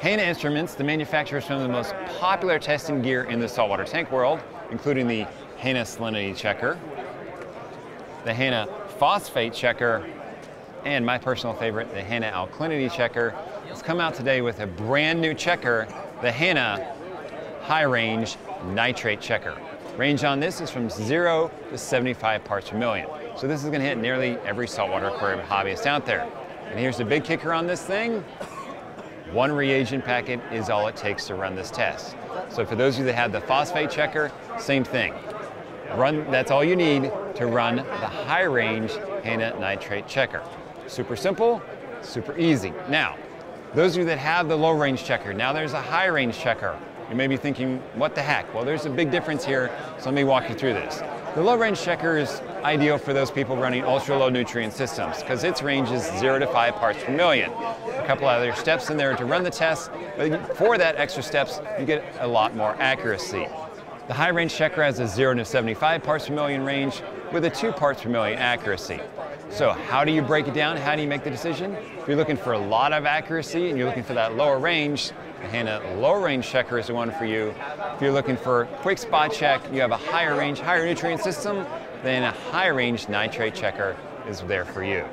Hanna Instruments, the manufacturer of some of the most popular testing gear in the saltwater tank world, including the Hanna Salinity Checker, the Hanna Phosphate Checker, and my personal favorite, the Hanna Alkalinity Checker, has come out today with a brand new checker, the Hanna High Range Nitrate Checker. Range on this is from 0 to 75 parts per million. So this is going to hit nearly every saltwater aquarium hobbyist out there. And here's the big kicker on this thing. One reagent packet is all it takes to run this test. So for those of you that have the phosphate checker, same thing. Run, that's all you need to run the high range Hanna nitrate checker. Super simple, super easy. Now, those of you that have the low range checker, now there's a high range checker. You may be thinking, what the heck? Well, there's a big difference here, so let me walk you through this. The low range checker is ideal for those people running ultra low nutrient systems because its range is zero to five parts per million. A couple other steps in there to run the test, but for that extra steps, you get a lot more accuracy. The high range checker has a 0 to 75 parts per million range with a 2 parts per million accuracy. So how do you break it down? How do you make the decision? If you're looking for a lot of accuracy and you're looking for that lower range, the Hanna low range checker is the one for you. If you're looking for quick spot check, you have a higher range, higher nutrient system, then a high range nitrate checker is there for you.